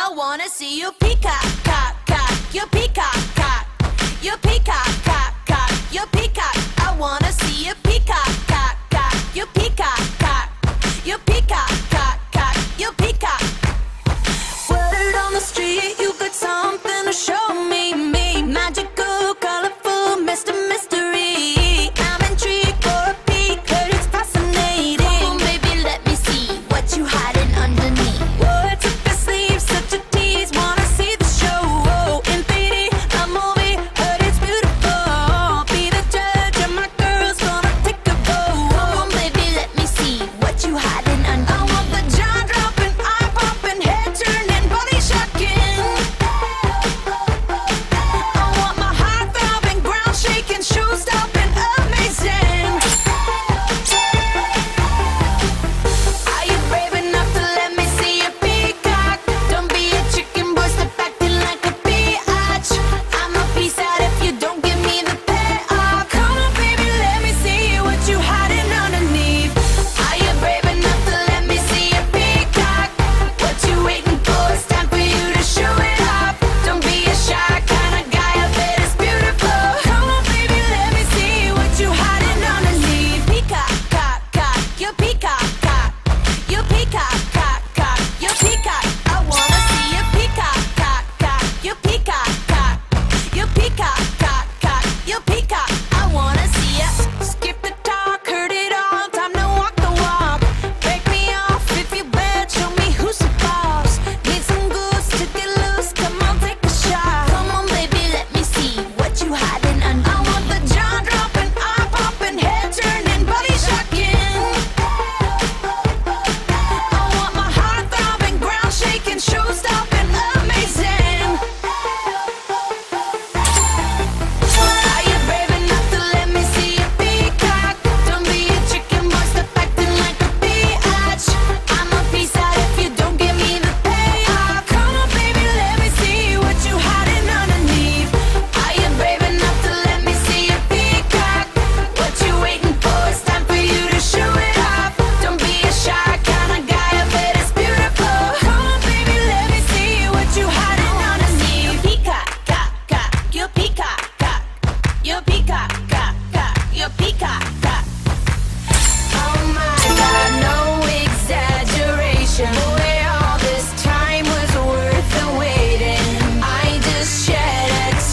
I wanna see you peacock, cock, cock. You peacock, cock. You peacock, cock, cock. You peacock. don't stop.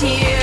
here